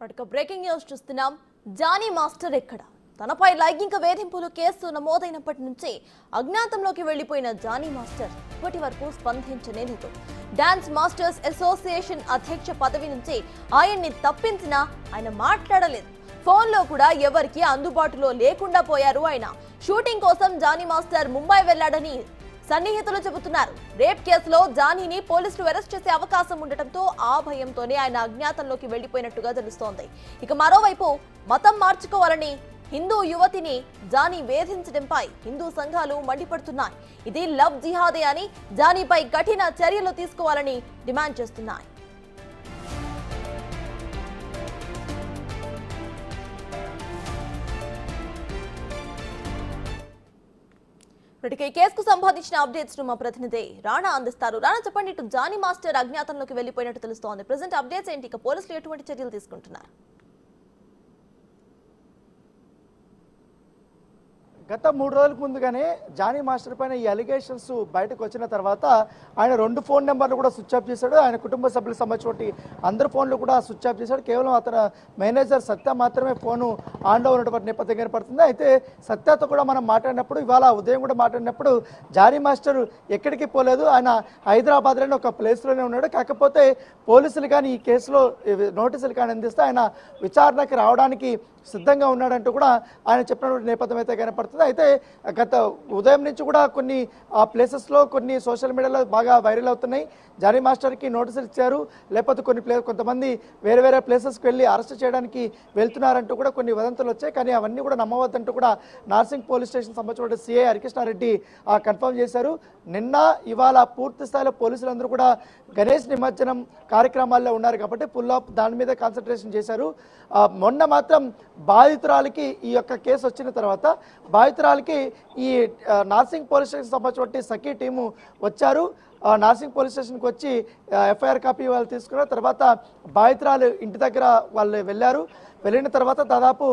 మరొక breaking news చూస్తున్నాం. Jani master ఎక్కడ? తనపై లైంగిక వేధింపులు కేసు నమోదైనప్పటి నుంచి అజ్ఞాతంలోకి వెళ్ళిపోయిన జానీ మాస్టర్ ఇప్పటి వరకు స్పందించలేదు డాన్స్ మాస్టర్స్ అసోసియేషన్ అధ్యక్ష పదవి నుంచి ఆయన్ని తప్పించినా ఆయన మాట్లాడలేదు. ఫోన్లో కూడా ఎవరికి అందుబాటులో లేకుండా పోయారు ఆయన. షూటింగ్ కోసం జానీ మాస్టర్ ముంబై వెళ్ళాడని సన్నిహితులు చెబుతున్నారు. రేప్ కేసులో జానీని పోలీసులు అరెస్ట్ చేసే అవకాశం ఉండటంతో ఆ భయంతోనే ఆయన అజ్ఞాతంలోకి వెళ్ళిపోయినట్టుగా తెలుస్తోంది. ఇక మరోవైపు మతం మార్చుకోవాలని హిందూ యువతిని జానీ వేధించడంపై హిందూ సంఘాలు మండిపడుతున్నాయి. ఇది లవ్ జిహాదే అని జానీపై కఠిన చర్యలు తీసుకోవాలని డిమాండ్ చేస్తున్నాయి. ఇప్పటికే కేసుకు సంబంధించిన అప్డేట్స్ను మా ప్రతినిధి రాణా అందిస్తారు. రాణా చెప్పండి ఇటు జానీ మాస్టర్ అజ్ఞాతంలోకి వెళ్ళిపోయినట్టు తెలుస్తోంది. ప్రజెంట్ అప్డేట్స్ ఏంటి? ఇక పోలీసులు ఎటువంటి చర్యలు తీసుకుంటున్నారు? గత మూడు రోజులకు ముందుగానే జానీ మాస్టర్ పైన ఈ అలిగేషన్స్ బయటకు వచ్చిన తర్వాత ఆయన రెండు ఫోన్ నెంబర్లు కూడా స్విచ్ ఆఫ్ చేశాడు. ఆయన కుటుంబ సభ్యులకు సంబంధించిన అందరి ఫోన్లు కూడా స్విచ్ ఆఫ్ చేశాడు. కేవలం అతను మేనేజర్ సత్య మాత్రమే ఫోను ఆన్లో ఉన్నటువంటి నేపథ్యం కనపడుతుంది అయితే సత్యతో కూడా మనం మాట్లాడినప్పుడు ఇవాళ ఉదయం కూడా మాట్లాడినప్పుడు జానీ మాస్టర్ ఎక్కడికి పోలేదు. ఆయన హైదరాబాద్లోనే ఒక ప్లేస్లోనే ఉన్నాడు. కాకపోతే పోలీసులు కానీ ఈ కేసులో నోటీసులు కానీ అందిస్తే ఆయన విచారణకి రావడానికి సిద్ధంగా ఉన్నాడంటూ కూడా ఆయన చెప్పినటువంటి నేపథ్యం అయితే కనపడుతుంది. అయితే గత ఉదయం నుంచి కూడా కొన్ని ఆ ప్లేసెస్లో కొన్ని సోషల్ మీడియాలో బాగా వైరల్ అవుతున్నాయి. జానీ మాస్టర్కి నోటీసులు ఇచ్చారు. లేకపోతే కొన్ని ప్లే కొంతమంది వేరే వేరే ప్లేసెస్కి వెళ్ళి అరెస్ట్ చేయడానికి వెళ్తున్నారంటూ కూడా కొన్ని వదంతులు వచ్చాయి. కానీ అవన్నీ కూడా నమ్మవద్దంటూ కూడా నార్సింగ్ పోలీస్ స్టేషన్ సంబంధించిన సిఐ హరికృష్ణారెడ్డి కన్ఫర్మ్ చేశారు. నిన్న ఇవాళ పూర్తి స్థాయిలో పోలీసులందరూ కూడా గణేష్ నిమజ్జనం కార్యక్రమాల్లో ఉన్నారు కాబట్టి పుల్ అప్ దాని మీద కాన్సన్ట్రేషన్ చేశారు. మొన్న మాత్రం బాధితురాలికి ఈ యొక్క కేసు వచ్చిన తర్వాత బాధితురాలకి ఈ నార్సింగ్ పోలీస్ స్టేషన్ సంబంధించినటువంటి సఖీ టీము వచ్చారు. నార్సింగ్ పోలీస్ స్టేషన్కి వచ్చి ఎఫ్ఐఆర్ కాపీ వాళ్ళు తీసుకున్నారు. తర్వాత బాధితురాలు ఇంటి దగ్గర వాళ్ళు వెళ్ళారు. వెళ్ళిన తర్వాత దాదాపు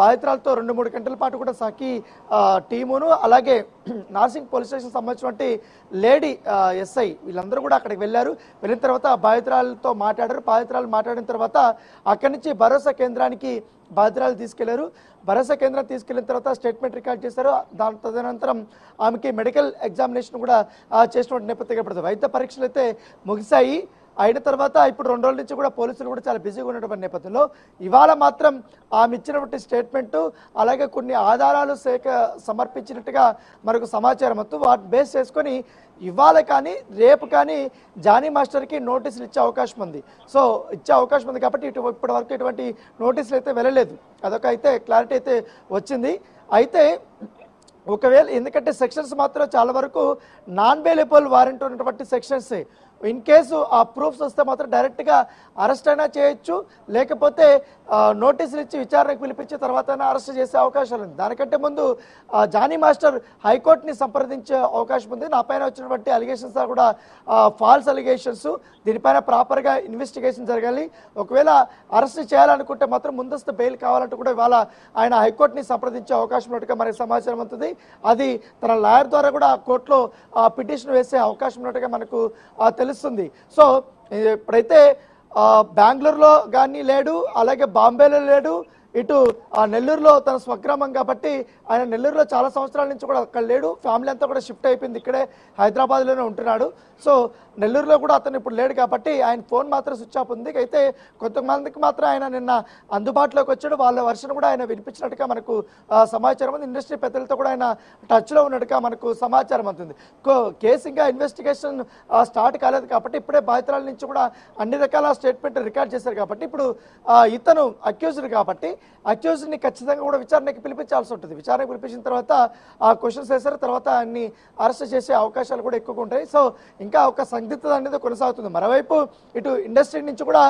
బాధితురాలతో రెండు మూడు గంటల పాటు కూడా సఖీ టీమును అలాగే నార్సింగ్ పోలీస్ స్టేషన్ సంబంధించినటువంటి లేడీ ఎస్ఐ వీళ్ళందరూ కూడా అక్కడికి వెళ్ళారు. వెళ్ళిన తర్వాత బాధితురాలతో మాట్లాడారు. బాధితురాలు మాట్లాడిన తర్వాత అక్కడి నుంచి భరోసా కేంద్రానికి బాధితురాలు తీసుకెళ్ళారు. భరోసా కేంద్రం తీసుకెళ్ళిన తర్వాత స్టేట్మెంట్ రికార్డ్ చేశారు. దాని తదనంతరం ఆమెకి మెడికల్ ఎగ్జామినేషన్ కూడా చేసినటువంటి నేపథ్యంగా పడుతుంది వైద్య పరీక్షలు అయితే ముగిశాయి. అయిన తర్వాత ఇప్పుడు రెండు రోజుల నుంచి కూడా పోలీసులు కూడా చాలా బిజీగా ఉన్నటువంటి నేపథ్యంలో ఇవాళ మాత్రం ఆమె ఇచ్చినటువంటి స్టేట్మెంట్ అలాగే కొన్ని ఆధారాలు సేక సమర్పించినట్టుగా మనకు సమాచారం వస్తూ వాటి బేస్ చేసుకొని ఇవాళ కానీ రేపు కానీ జానీ మాస్టర్కి నోటీసులు ఇచ్చే అవకాశం ఉంది. సో ఇచ్చే అవకాశం ఉంది కాబట్టి ఇటు ఇప్పటి వరకు ఎటువంటి నోటీసులు అయితే వెళ్ళలేదు. అదొక అయితే క్లారిటీ అయితే వచ్చింది. అయితే ఒకవేళ ఎందుకంటే సెక్షన్స్ మాత్రం చాలా వరకు నాన్ బెయిలబుల్ వారెంట్ ఉన్నటువంటి సెక్షన్సే ఇన్ కేసు ఆ ప్రూఫ్స్ వస్తే మాత్రం డైరెక్ట్గా అరెస్ట్ అయినా చేయొచ్చు లేకపోతే నోటీసులు ఇచ్చి విచారణకు పిలిపించి తర్వాత అరెస్ట్ చేసే అవకాశాలు ఉంది. దానికంటే ముందు జానీ మాస్టర్ హైకోర్టుని సంప్రదించే అవకాశం ఉంది. నా పైన వచ్చినటువంటి అలిగేషన్స్ కూడా ఫాల్స్ అలిగేషన్స్ దీనిపైన ప్రాపర్గా ఇన్వెస్టిగేషన్ జరగాలి. ఒకవేళ అరెస్ట్ చేయాలనుకుంటే మాత్రం ముందస్తు బెయిల్ కావాలంటూ కూడా ఇవాళ ఆయన హైకోర్టుని సంప్రదించే అవకాశం ఉన్నట్టుగా మనకి సమాచారం ఉంటుంది అది తన లాయర్ ద్వారా కూడా ఆ కోర్టులో పిటిషన్ వేసే అవకాశం ఉన్నట్టుగా మనకు తెలుసు తెలుస్తుంది. సో ఇప్పుడైతే బెంగళూరులో కానీ లేడు అలాగే బాంబేలో లేడు ఇటు ఆ నెల్లూరులో తన స్వగ్రామం కాబట్టి ఆయన నెల్లూరులో చాలా సంవత్సరాల నుంచి కూడా అక్కడ లేడు. ఫ్యామిలీ అంతా కూడా షిఫ్ట్ అయిపోయింది. ఇక్కడే హైదరాబాద్లోనే ఉంటున్నాడు. సో నెల్లూరులో కూడా అతను ఇప్పుడు లేడు కాబట్టి ఆయన ఫోన్ మాత్రం స్విచ్ ఆఫ్ ఉంది. అయితే కొంతమందికి మాత్రం ఆయన నిన్న అందుబాటులోకి వచ్చాడు. వాళ్ళ వర్షన్ కూడా ఆయన వినిపించినట్టుగా మనకు ఆ, సమాచారం ఉంది. ఇండస్ట్రీ పెద్దలతో కూడా ఆయన టచ్లో ఉన్నట్టుగా మనకు సమాచారం అందుతుంది కో- కేసు ఇంకా ఇన్వెస్టిగేషన్ స్టార్ట్ కాలేదు కాబట్టి ఇప్పుడే బాధితురాల నుంచి కూడా అన్ని రకాల స్టేట్మెంట్ రికార్డ్ చేశారు కాబట్టి ఇప్పుడు ఇతను అక్యూజ్డ్ కాబట్టి అక్యూజ్డ్ని ఖచ్చితంగా కూడా విచారణకి పిలిపించాల్సి ఉంటుంది. విచారణకు పిలిపించిన తర్వాత ఆ క్వశ్చన్స్ వేశారు. తర్వాత అన్ని అరెస్ట్ చేసే అవకాశాలు కూడా ఎక్కువగా ఉంటాయి. సో ఇంకా ఒక సందిగ్ధత అనేది కొనసాగుతుంది. మరోవైపు ఇటు ఇండస్ట్రీ నుంచి కూడా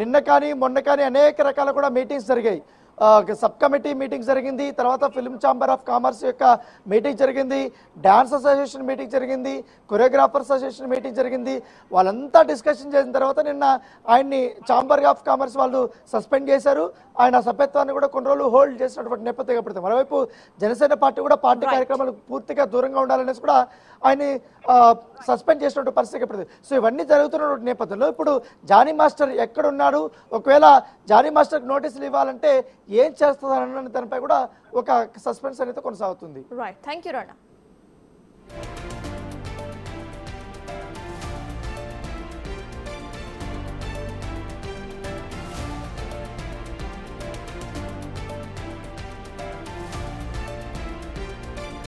నిన్న కానీ మొన్న కానీ అనేక రకాల కూడా మీటింగ్స్ జరిగాయి. సబ్ కమిటీ మీటింగ్ జరిగింది. తర్వాత ఫిల్మ్ ఛాంబర్ ఆఫ్ కామర్స్ యొక్క మీటింగ్ జరిగింది. డాన్స్ అసోసియేషన్ మీటింగ్ జరిగింది. కొరియోగ్రాఫర్స్ అసోసియేషన్ మీటింగ్ జరిగింది. వాళ్ళంతా డిస్కషన్ చేసిన తర్వాత నిన్న ఆయన్ని ఛాంబర్ ఆఫ్ కామర్స్ వాళ్ళు సస్పెండ్ చేశారు. ఆయన సభ్యత్వాన్ని కూడా కొన్ని రోజులు హోల్డ్ చేసినటువంటి నేపథ్యం కనపడుతుంది. మరోవైపు జనసేన పార్టీ కూడా పార్టీ కార్యక్రమాలకు పూర్తిగా దూరంగా ఉండాలనేసి కూడా ఆయన్ని సస్పెండ్ చేసినటువంటి పరిస్థితి ఇప్పుడు సో ఇవన్నీ జరుగుతున్న నేపథ్యంలో ఇప్పుడు జానీ మాస్టర్ ఎక్కడున్నాడు? ఒకవేళ జానీ మాస్టర్కి నోటీసులు ఇవ్వాలంటే ఏం చేస్తుందన్న దానిపై కూడా ఒక సస్పెన్స్ అనేది కొనసాగుతుంది. Right thank you Rana